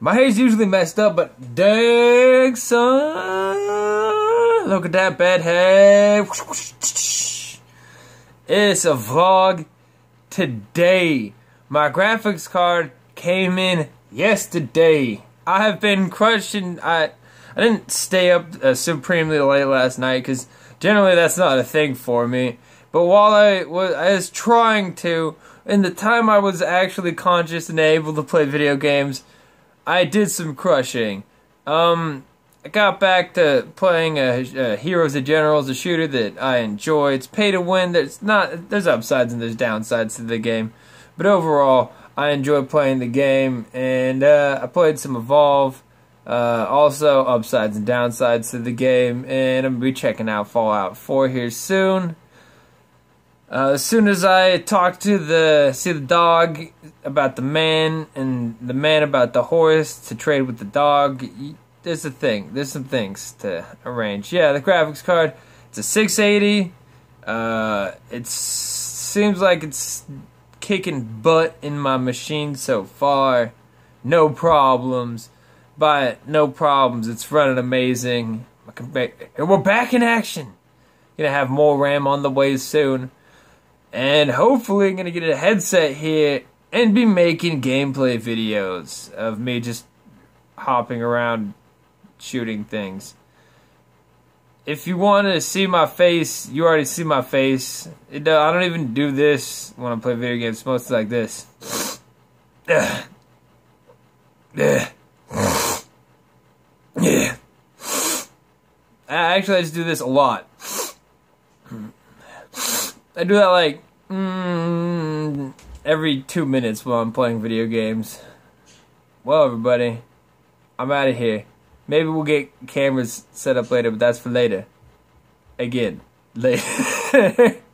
My hair's usually messed up, but dang son, look at that bad hair. It's a vlog today. My graphics card came in yesterday. I have been crushing. I I didn't stay up uh, supremely late last night because generally that's not a thing for me. But while I was, I was trying to, in the time I was actually conscious and able to play video games, I did some crushing. Um, I got back to playing a, a Heroes of Generals, a shooter that I enjoy. It's pay to win. There's not there's upsides and there's downsides to the game, but overall, I enjoy playing the game. And uh, I played some Evolve. Uh, also, upsides and downsides to the game, and I'm gonna be checking out Fallout 4 here soon. Uh, as soon as I talk to the see the dog about the man and the man about the horse to trade with the dog, there's a thing. There's some things to arrange. Yeah, the graphics card. It's a 680. Uh, it seems like it's kicking butt in my machine so far. No problems. But no problems. It's running amazing. And we're back in action. Gonna have more RAM on the way soon. And hopefully I'm gonna get a headset here and be making gameplay videos of me just hopping around shooting things. If you want to see my face, you already see my face. It, uh, I don't even do this when I play video games. It's mostly like this. Yeah. Yeah. Actually, I just do this a lot. I do that like mm, every two minutes while I'm playing video games. Well, everybody, I'm out of here. Maybe we'll get cameras set up later, but that's for later. Again, later.